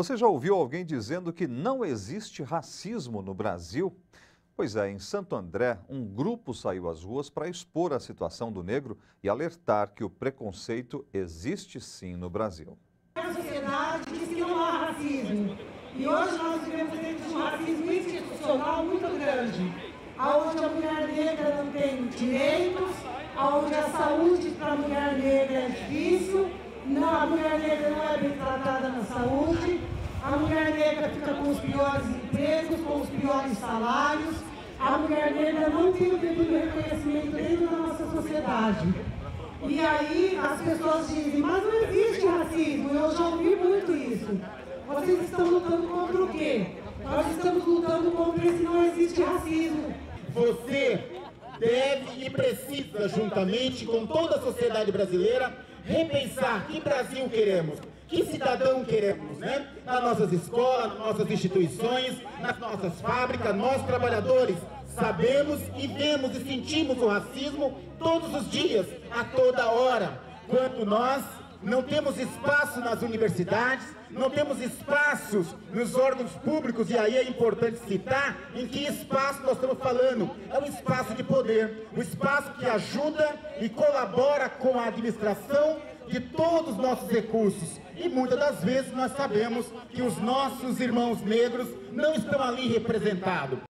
Você já ouviu alguém dizendo que não existe racismo no Brasil? Pois é, em Santo André, um grupo saiu às ruas para expor a situação do negro e alertar que o preconceito existe sim no Brasil. A sociedade diz que não há racismo. E hoje nós vivemos dentro de um racismo institucional muito grande, onde a mulher negra não tem direitos, onde a saúde para a mulher negra é difícil, não, a mulher negra não é bem tratada na saúde, a mulher negra fica com os piores empregos, com os piores salários, a mulher negra não tem o devido reconhecimento dentro da nossa sociedade. E aí as pessoas dizem, mas não existe racismo, eu já ouvi muito isso. Vocês estão lutando contra o quê? Nós estamos lutando contra esse não existe racismo. Você deve e precisa, juntamente com toda a sociedade brasileira, repensar que Brasil queremos, que cidadão queremos, né? Nas nossas escolas, nas nossas instituições, nas nossas fábricas, nós trabalhadores sabemos e vemos e sentimos o racismo todos os dias, a toda hora, quando nós não temos espaço nas universidades, não temos espaços nos órgãos públicos, e aí é importante citar em que espaço nós estamos falando. É o espaço de poder, o espaço que ajuda e colabora com a administração de todos os nossos recursos. E muitas das vezes nós sabemos que os nossos irmãos negros não estão ali representados.